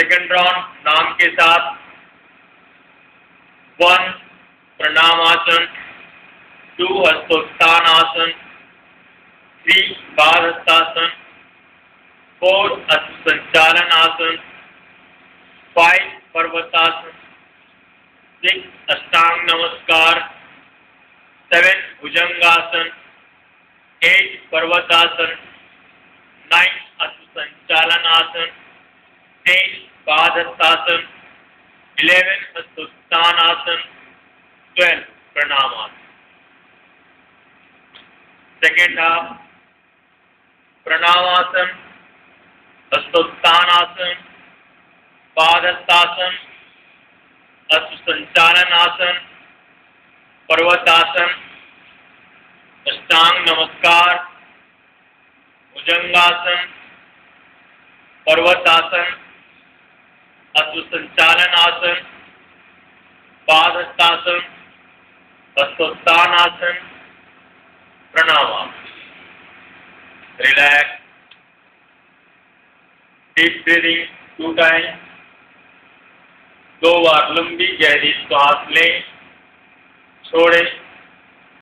Second round नाम के साथ वन प्रणाम आसन टू हस्तोत्थान आसन थ्री बाल हस्तासन फोर संचालन आसन फाइव पर्वतासन, सिक्स अष्टांग नमस्कार, सेवन भुजंगासन, एट पर्वतासन, नाइन अस्त संचालन आसन टेन बाधस्तासन इलेवन हस्तोत्थान आसन ट्वेल्व प्रणाम आसन सेकेंड हाफ़ प्रणामासन हस्तोत्थानासन पादस्तासन संचालन आसन पर्वतासन, अष्टांग नमस्कार, भुजंगासन, पर्वतासन संचालन आसन पादस्तासन हस्तोत्थान आसन प्रणाम relax deep breathing two time दो बार लंबी गहरी सांस लें। छोड़ें।